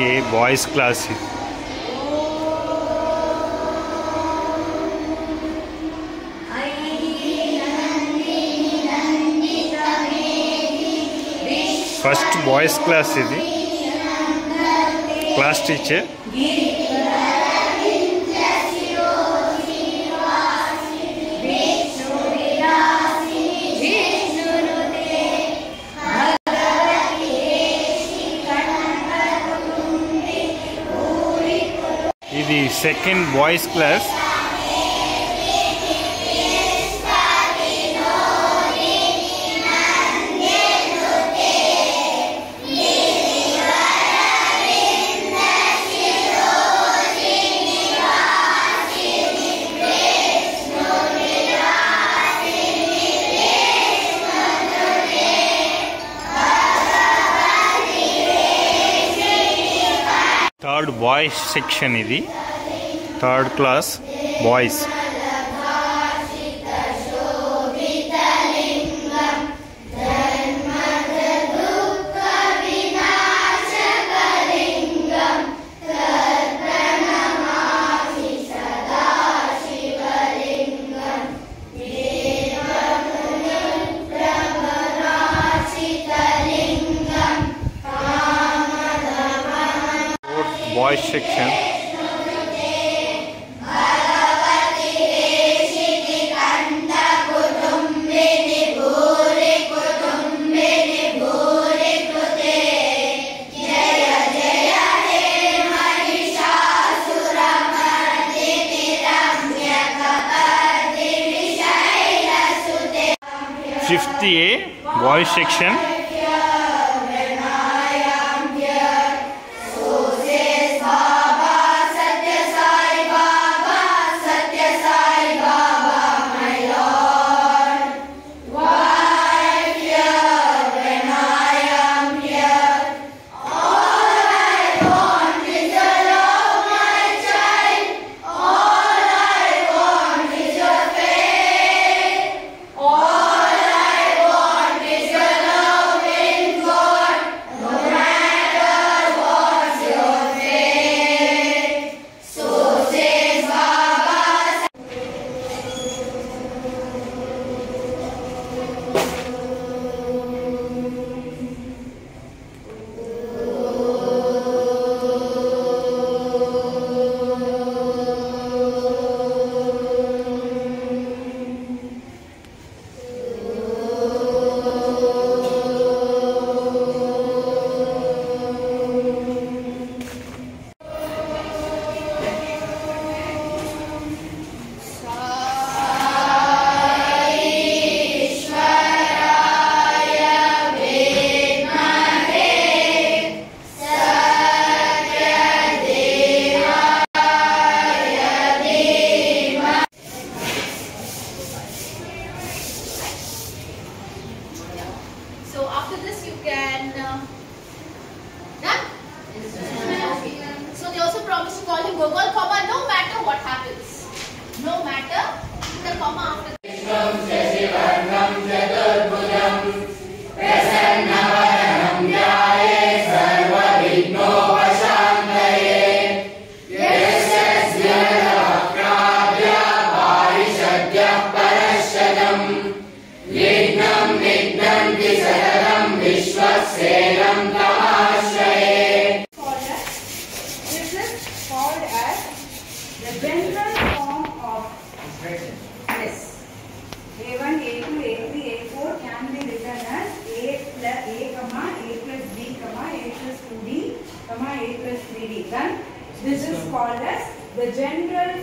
వచ్చేసి boys class. First boys class ఇది. Class teacher Is the second voice class. Boys section ఇది. Third class boys fifth A, boys section.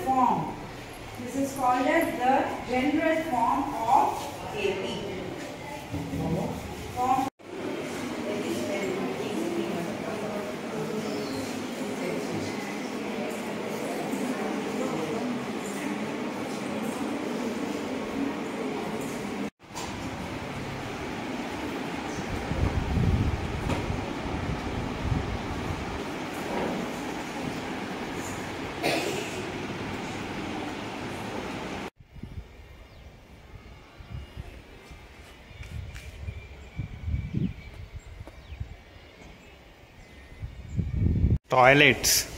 form. This is called as the general form of AP. Toilets.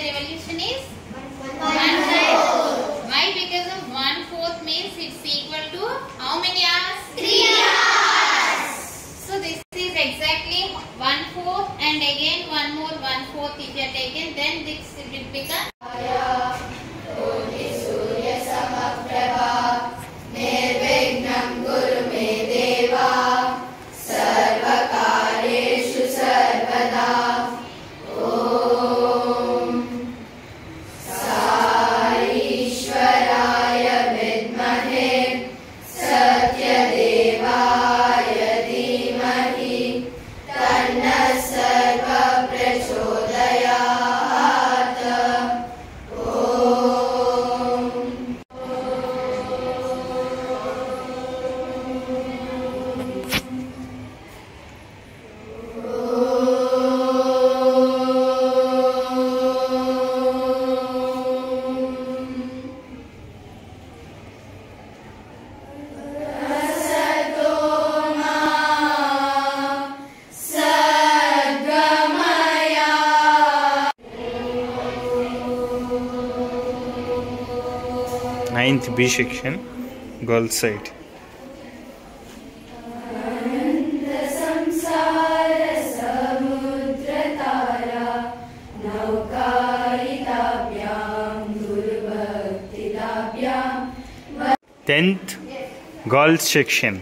Revolution is? One. Why? Because of one fourth means it's equal to how many hours? Three hours. So this is exactly one fourth and again one more one fourth if you are taken then this will become ninth B section girls side tenth girls section